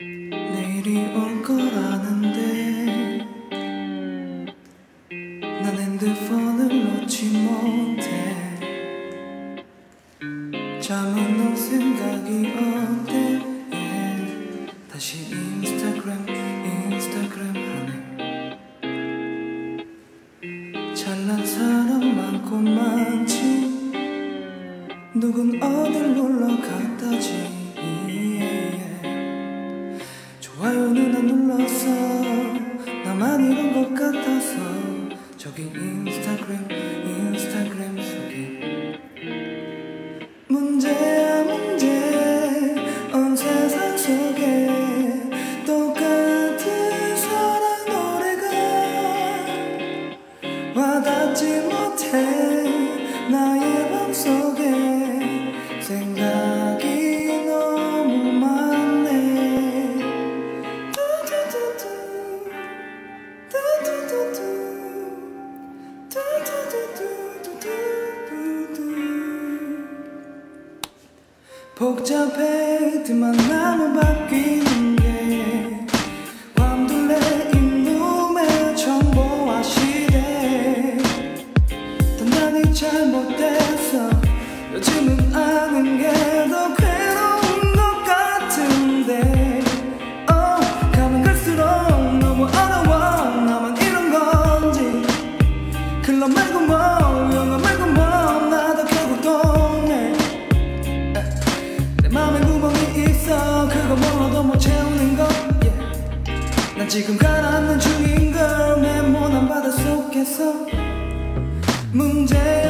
내일이 올 거라는데 난 핸드폰을 놓지 못해. 잠은 올 생각이 예. 다시 인스타그램 인스타그램 하네. 잘난 사람 많고 많지. 누군 어딜 놀러 갔다지 안 눌렀어 나만 이런 것 같아서 저기 인스타그램 인스타그램 속에. 문제야 문제. 온 세상 속에 똑같은 사랑 노래가 와닿지 못해 나의 맘속에 복잡해. 틈만 나면 바뀌는 그거 몰라도 못 채우는 거 yeah. 난 지금 가라앉는 중인 걸 네모난 바다 속에서 문제야 문제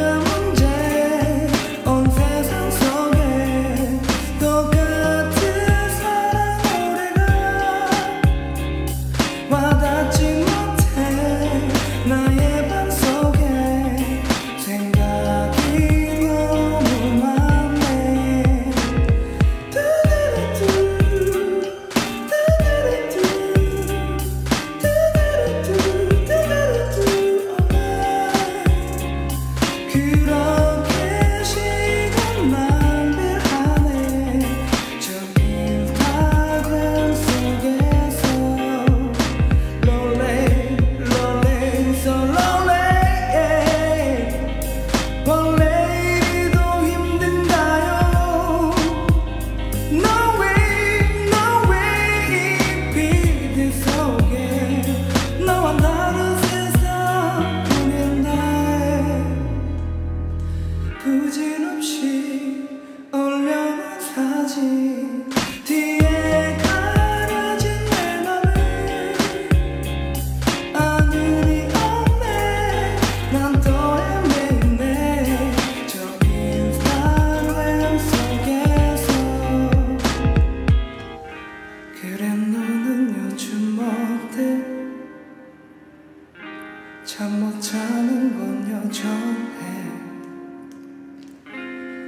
잠 못 자는 건 여전해.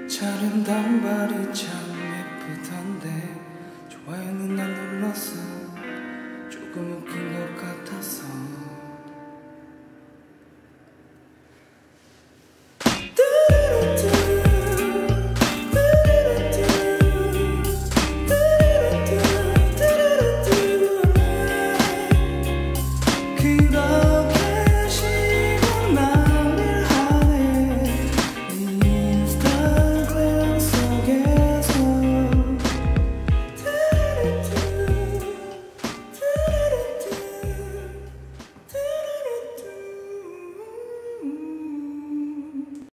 자른 단발이 참 예쁘던데. 좋아요는 안 눌렀어. 조금 웃긴